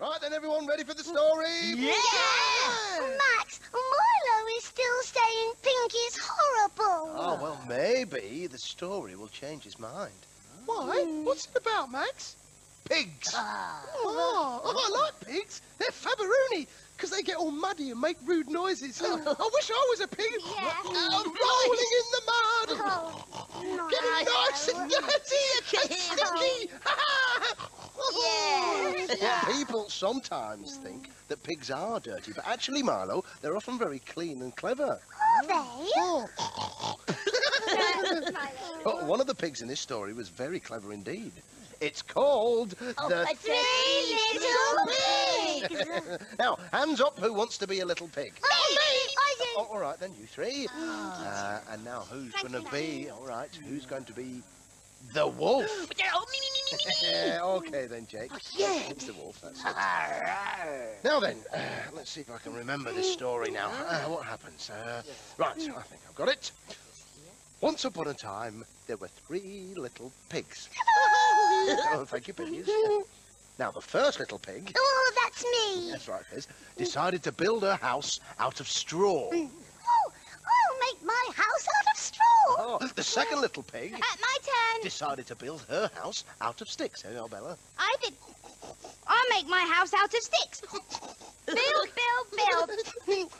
Right then, everyone, ready for the story? Yeah. Max, Milo is still saying pink is horrible. Oh, well, maybe the story will change his mind. Why? What's it about, Max? Pigs! Oh, oh, I like pigs. They're fabaroonie, because they get all muddy and make rude noises. I wish I was a pig. Yeah. I'm rolling in the mud. Oh, Getting nice and dirty and sticky. Well, people sometimes think that pigs are dirty, but actually, Milo, they're often very clean and clever. Are they? But one of the pigs in this story was very clever indeed. It's called the Three little pigs. now, hands up who wants to be a little pig. Me! I do. Oh, all right, then, you three. Uh, and now, who's going to be, all right, who's going to be the wolf? Yeah, okay, then, Jake. yeah. It's the wolf, that's it. Now then, uh, let's see if I can remember this story now. Uh, what happens? Uh, right, I think I've got it. Once upon a time, there were three little pigs. oh, thank you, piggies. Now, the first little pig, Oh, that's me. that's right, Fizz, decided to build her house out of straw. Oh, I'll make my house out of straw. Oh, the second little pig Uh, my turn. decided to build her house out of sticks. Hey, Bella. I did. I'll make my house out of sticks. build, build, build.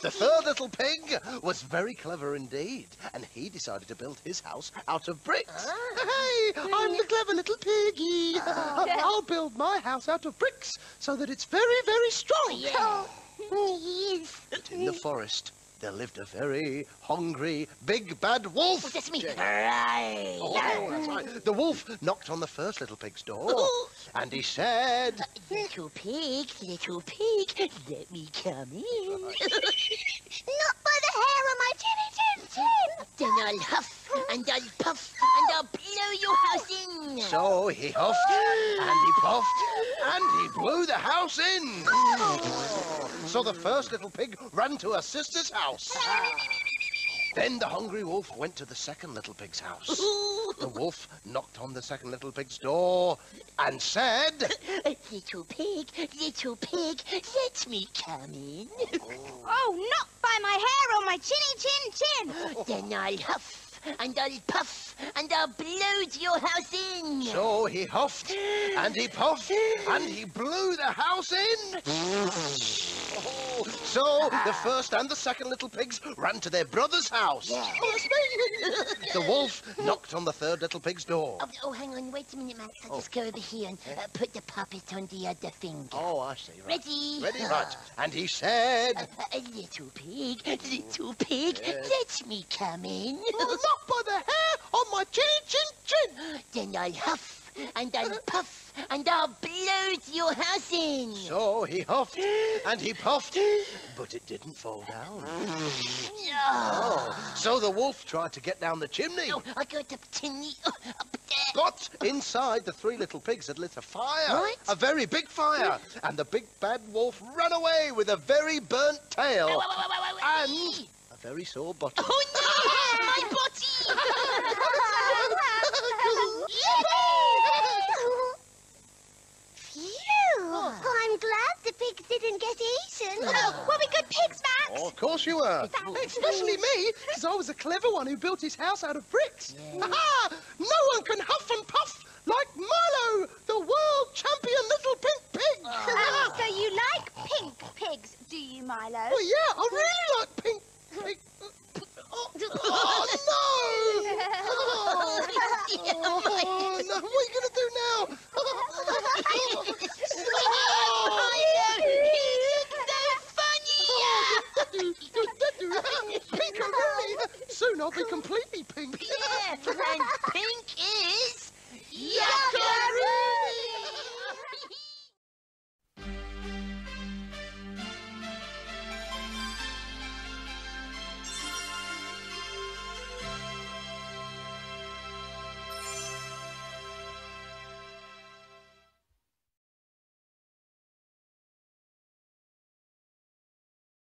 The third little pig was very clever indeed, and he decided to build his house out of bricks. Hey, I'm the clever little piggy. I'll build my house out of bricks so that it's very, very strong. Oh, he in the forest, there lived a very hungry, big, bad wolf. Oh, that's me. Jake. Right. Oh, oh, that's right. The wolf knocked on the first little pig's door, and he said, uh, Little pig, little pig, let me come in. Not by the hair on my chinny chin chin. Then I'll huff and I'll puff and I'll blow your house in. So he huffed, and he puffed, and he blew the house in. So the first little pig ran to her sister's house. Then the hungry wolf went to the second little pig's house. The wolf knocked on the second little pig's door and said, Little pig, little pig, let me come in. Oh, not by my hair on my chinny chin chin. Then I'll huff and I'll puff and I'll blow your house in. So he huffed, and he puffed, and he blew the house in. Oh, so the first and the second little pigs ran to their brother's house. Yeah. Oh, that's me. the wolf knocked on the third little pig's door. Oh, oh, hang on, wait a minute, Max. I'll just go over here and uh, put the puppet on the other finger. Oh, I see. Right. Ready? Ready, ah. right. And he said, uh, uh, A little pig, little pig, let me come in. Oh, not by the hair on my chinny chin chin. then I'll huff and I'll puff and I'll blow your house in. so he huffed, and he puffed, but it didn't fall down. Oh, oh so the wolf tried to get down the chimney. Oh, I got up chimney, oh, up there. But inside, the three little pigs had lit a fire. What? A very big fire. Hmm. And the big bad wolf ran away with a very burnt tail Wait, wait, wait, wait, wait, wait. and a very sore bottom. Oh no, my body! Phew! I'm glad the pigs didn't get eaten. Oh, were we good pigs, Max? Oh, of course you were. Especially me, because I was a clever one who built his house out of bricks. Aha! No one can huff and puff like Milo, the world champion little pink pig. Ah, so you like pink pigs, do you, Milo? Well, yeah, I really like pink pig. Oh, oh, no! Oh, oh, no! What are you going to I'll be completely pink.